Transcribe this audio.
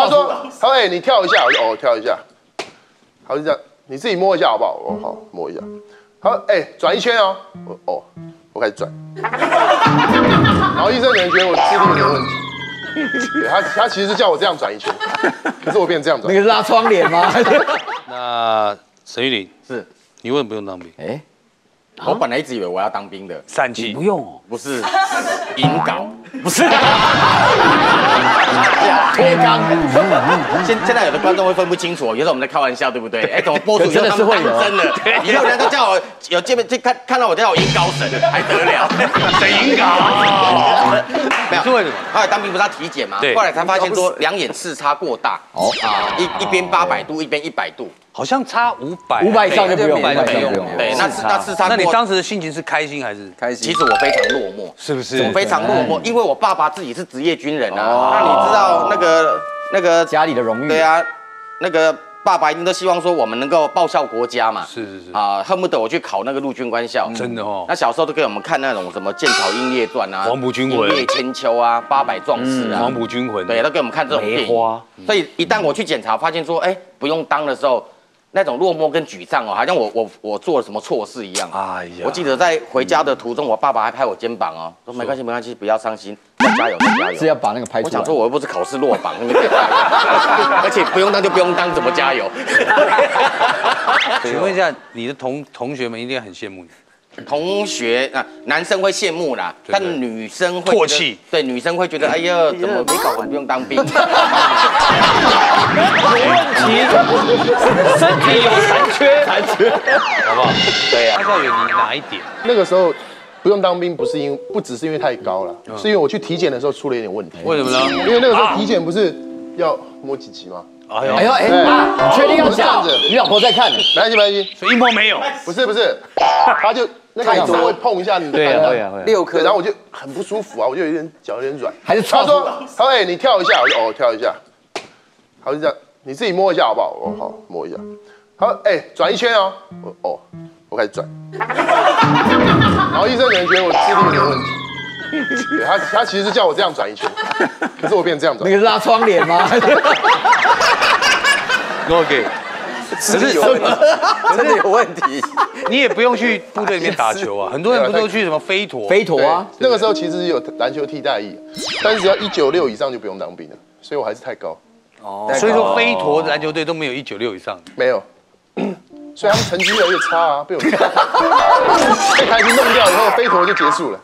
他说，他说，哎，你跳一下，我就哦跳一下，他就这样，你自己摸一下好不好？我好摸一下。他说，哎，转一圈哦，我哦，我开始转。然后医生可能觉得我智力有点问题，对他他其实是叫我这样转一圈，可是我变成这样转。那个是拉窗帘吗？那沈玉玲是，你为什么不用当兵？哎，我本来一直以为我要当兵的，散气不用哦，不是引导，不是 脱肛。现现在有的观众会分不清楚，有时候我们在开玩笑，对不对？哎，怎么播出 真的是会有真的，以后人家都叫我有见面就看看到我叫我引稿神，还得了？沈引稿，没有是为什么？后来当兵不是要体检吗？对后来才发现说两眼视差过大，哦啊，一一边八百度，一边一百度，好像差五百，五百以上就不用，五五百百以就不用。对，那是那是差。那你当时的心情是开心还是？开心。其实我非常落寞，是不是我非常落寞，因为我爸爸自己是职业军人啊。那你知道那个那个家里的荣誉。对啊，那个爸爸一定都希望说我们能够报效国家嘛。是是是啊，恨不得我去考那个陆军官校。真的哦那小时候都给我们看那种什么《剑桥英烈传》啊，黄埔军魂英烈千秋啊，八百壮士啊，黄埔军魂，对，都给我们看这种电影。梅花所以一旦我去检查，发现说，哎，不用当的时候，那种落寞跟沮丧哦，好像我我我做了什么错事一样。哎呀我记得在回家的途中，我爸爸还拍我肩膀哦，说没关系没关系，不要伤心，再加油加油。是要把那个拍出来。我想说，我又不是考试落榜，而且不用当就不用当，怎么加油？请问一下，你的同同学们一定很羡慕你。同学啊，男生会羡慕啦，但女生会唾弃，对，女生会觉得，哎呀，怎么没搞完不用当兵？问 题身体有残缺，残缺，好不好？对呀他是要有你哪一点？那个时候不用当兵，不是因不只是因为太高了，是因为我去体检的时候出了一点问题。为什么呢？因为那个时候体检不是要摸几级吗？哎呦哎呦哎对啊！你确定要讲子？你老婆在看呢。没关系，没关系，所以一摸没有，不是不是，他就那个手会碰一下你的对啊会啊。六颗，然后我就很不舒服啊，我就有点脚有点软。还是他说，他说哎，你跳一下，我就哦跳一下，他就这样，你自己摸一下好不好？我好摸一下。他说哎，转一圈哦，我哦，我开始转。然后医生可能觉得我智力有点问题，对他他其实是叫我这样转一圈，可是我变成这样转那。个是拉窗帘吗？OK，可是有问题，真的有问题。你也不用去部队里面打球啊，很多人不都去什么飞陀？飞陀啊，，那个时候其实有篮球替代役，但是只要一九六以上就不用当兵了，所以我还是太高，哦所以说飞陀篮球队都没有一九六以上。没有。所以他们成绩越来越差啊，被我 被开心弄掉以后，飞陀就结束了。